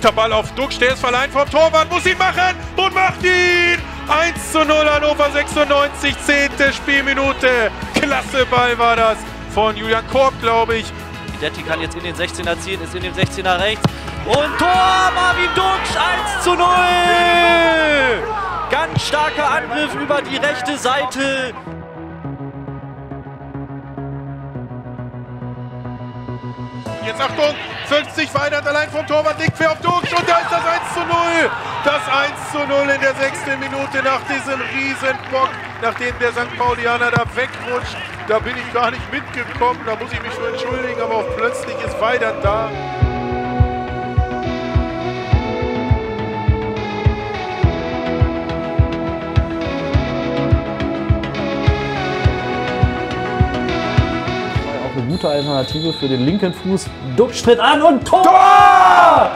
Guter Ball auf Duxch, der ist verleihen vom Torwart, muss ihn machen und macht ihn! 1 zu 0 Hannover 96, 10. Spielminute. Klasse Ball war das von Julian Korb, glaube ich. Detti kann jetzt in den 16er ziehen, ist in dem 16er rechts. Und Tor, Marvin Duxch, 1 zu 0! Ganz starker Angriff über die rechte Seite. Jetzt Achtung, 50 weiter allein vom Torwart, dick für auf Duxch und da ist das 1 zu 0. Das 1 zu 0 in der sechsten Minute nach diesem Riesenbock, nachdem der St. Paulianer da wegrutscht. Da bin ich gar nicht mitgekommen, da muss ich mich für entschuldigen, aber auch plötzlich ist Weidern da. Eine gute Alternative für den linken Fuß. Duxch tritt an und Tor! Tor!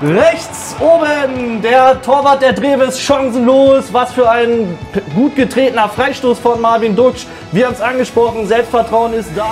Rechts oben der Torwart der Dreves chancenlos. Was für ein gut getretener Freistoß von Marvin Duxch. Wir haben es angesprochen, Selbstvertrauen ist da.